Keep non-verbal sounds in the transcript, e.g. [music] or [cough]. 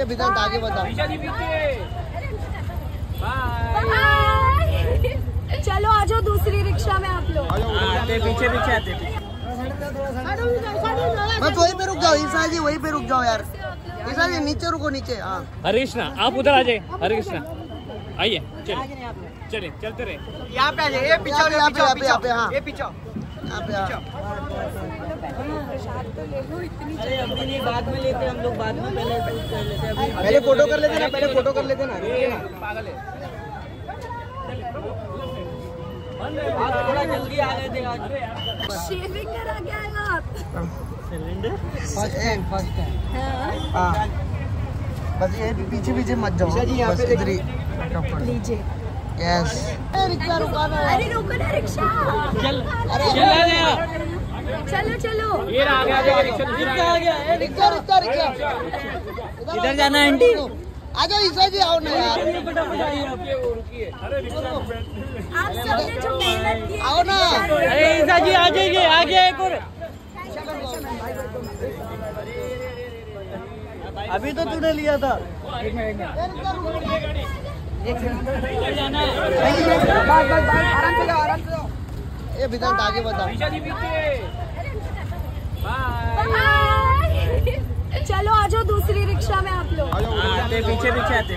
ये विधान आगे बता बाय चलो आ जाओ दूसरी रिक्शा में आप लोग। आते पीछे पीछे आते बस वहीं पे रुक जाओ ईसा जी वहीं पे रुक जाओ यार। ईसा जी नीचे रुको नीचे हाँ। हरे कृष्णा आप उधर आ जाए हरे कृष्णा आइए चलिए। चलिए चलते रहे यहाँ पे आ जाइए ये पीछे यहाँ पे, पीछे यहाँ पे, यहाँ पे, पीछे हाँ। ये पीछे यहाँ पे अरे अभी नहीं बाद में लेते हम लोग बाद में पहले शूट कर लेते अभी पहले फ़ोटो कर लेते ना पहले फ़ोटो कर लेते ना आज थोड़ा जल्दी आ गए थे आज। शेविंग करा के आएगा आप? फ़र्स्ट टाइम फ़र्स्ट टाइम हाँ, हाँ। बस ये पीछे पीछे मत जाओ। जी, यहाँ पे इधर ही। लीजिए। यस रिक्शा रुका ना अरे रुको ना रिक्शा। चल। चला गया। चलो चलो। ये रहा आगे आगे रिक्शा आ गया रिक्शा रिक्शा रिक्शा। इधर जाना आंटी। आ जाओ ईसा जी आओ ना यार। आप सबने जो मेहनत की आओ ना। अरे ईसा जी आ जाइए आ गया एक और। अभी तो तूने लिया था। ये विधान आगे बता बाय [laughs] चलो आ जाओ दूसरी रिक्शा में आप लोग। आते पीछे पीछे आते